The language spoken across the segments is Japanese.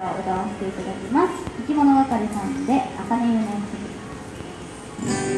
歌わせていただきます。生き物係さんで朝日夢の日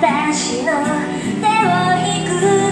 私の手を引く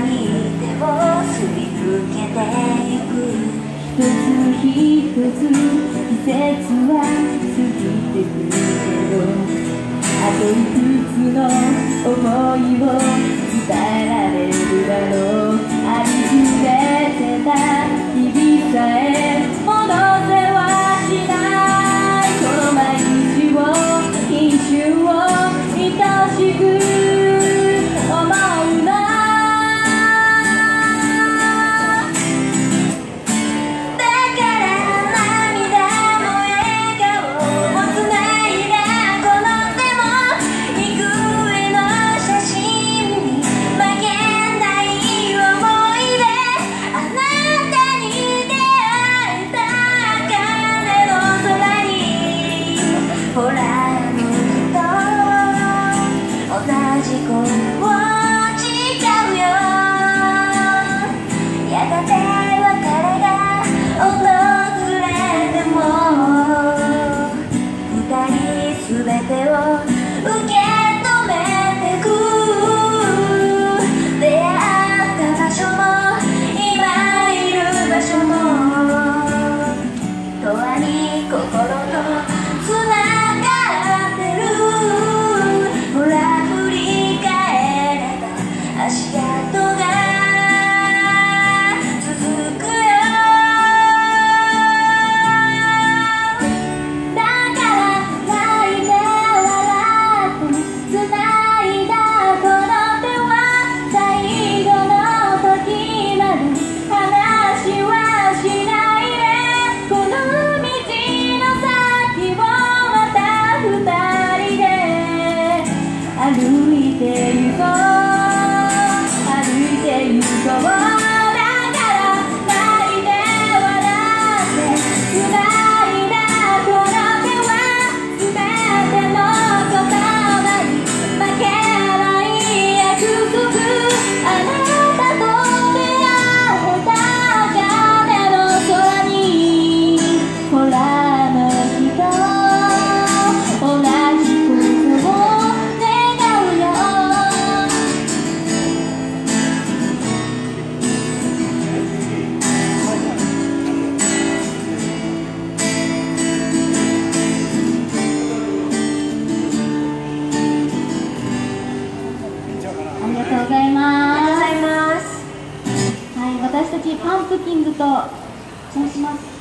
に手を吸い付けてゆく。一つ一つ季節は過ぎて私たちパンプキンズと申します。